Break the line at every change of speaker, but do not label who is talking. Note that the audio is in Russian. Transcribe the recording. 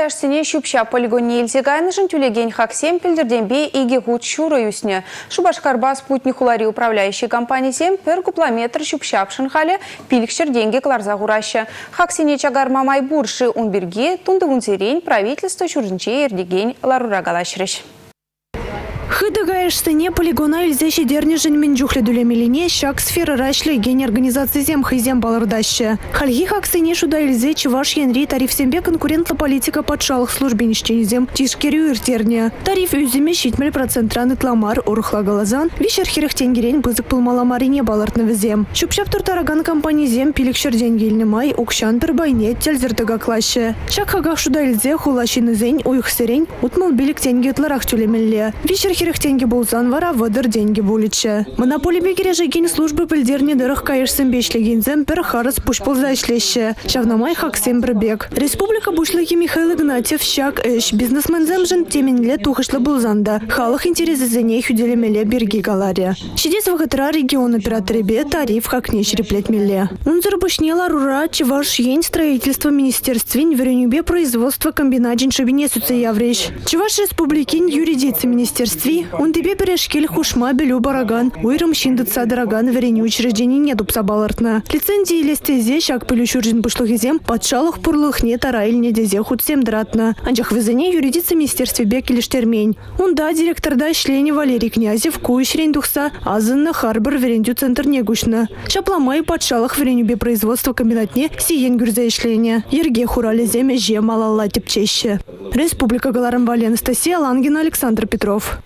саяшсене шупша полигонне илтигайнышын түлеген хаксем пілдірденбе иге гуд шура юсне. Шубашкарба спутник улари управляющий компанисем пер куплометр шупшапшын шынхале пилікшір денге кларза хаксине Хаксене чагарма майбурши унберге тунды унзерень правительство чурнче ердеген
ларурагалашрыш. Хыдыгаешсыне полигона илзе шедерне дуля милине, щак сфера рашлы гений организации зем хызем балырдашы. Хальги хаксыне шуда илзе чуваш тариф тарифсембе конкурентла политика патшалық службенішченізем тишкері үртерне. Тариф юзиме щитмель процент раны тламар орыхлагалазан, вишер херехтенгерен бызык пылмаламарине балыртны візем. компании зем пилик пилікшерден еліні май окшан бір байне тәлзірдіға клашы. Чак хагах шуда ильзе хулащин зень уйх сирень утмал билік тенгетлар ақтюлемелі. Вишер хирых тенге болсан вара вадыр деньги буличе. Монополия бекере жеген службы пілдерне дырых кайышсын бешлегензем пір харыс пуш болза ишлеші. Шавнамай хаксем бек. Республика бушлыки Михаил Игнатьев шак эш бизнесмензем жын теменле тухышлы болзанда. Халық интересы зене хүделемеле берги галаре. Шидес вағытыра регион операторебе тариф хакне шереплетмеле. Унзыр бушнела рура чеваш ень строительство министерствин веренюбе производство комбинажин шабине явреш. Чеваш республикин юридицы министерстви он тебе перешкель хушма белю бараган. Уйрам шиндыца дороган верени учреждений не дупса. Лицензии лестезе шак пылющуржин бушлыгизем подшалых пурлых не тараиль не дезе худсем дратна. Анчах везене юридицы министерстве бек илиштермень. да директор да шлени Валерий Князев куйшрень духса азынна харбор верендю центр негушна. Шапламай подшалых веренюбе производства комбинатне сиен гюрзе ишлене. Ерге хурали земе же малалла тепчеще. Республика Галарамбали Анастасия Лангина Александр Петров.